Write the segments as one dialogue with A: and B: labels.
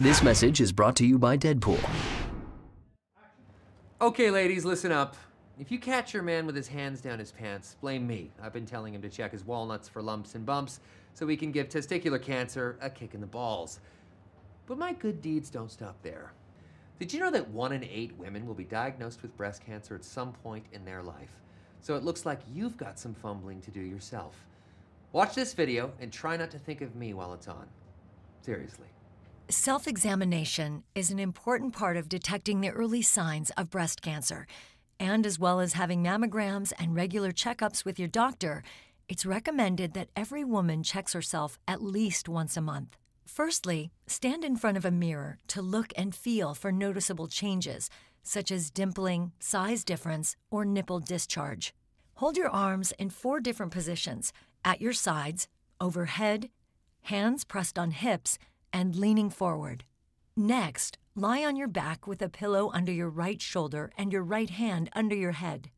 A: This message is brought to you by Deadpool.
B: Okay, ladies, listen up. If you catch your man with his hands down his pants, blame me. I've been telling him to check his walnuts for lumps and bumps so he can give testicular cancer a kick in the balls. But my good deeds don't stop there. Did you know that one in eight women will be diagnosed with breast cancer at some point in their life? So it looks like you've got some fumbling to do yourself. Watch this video and try not to think of me while it's on. Seriously.
C: Self examination is an important part of detecting the early signs of breast cancer. And as well as having mammograms and regular checkups with your doctor, it's recommended that every woman checks herself at least once a month. Firstly, stand in front of a mirror to look and feel for noticeable changes, such as dimpling, size difference, or nipple discharge. Hold your arms in four different positions at your sides, overhead, hands pressed on hips, and leaning forward. Next, lie on your back with a pillow under your right shoulder and your right hand under your head.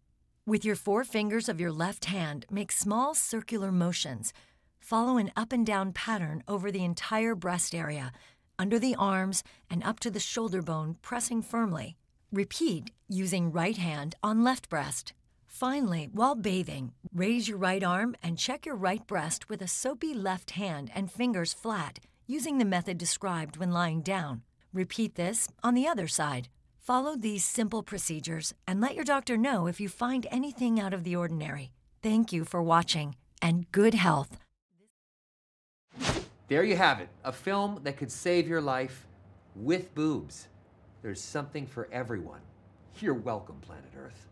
C: With your four fingers of your left hand, make small circular motions. Follow an up and down pattern over the entire breast area, under the arms, and up to the shoulder bone, pressing firmly. Repeat using right hand on left breast. Finally, while bathing, raise your right arm and check your right breast with a soapy left hand and fingers flat, using the method described when lying down. Repeat this on the other side. Follow these simple procedures and let your doctor know if you find anything out of the ordinary. Thank you for watching and good health.
B: There you have it, a film that could save your life with boobs. There's something for everyone. You're welcome, planet Earth.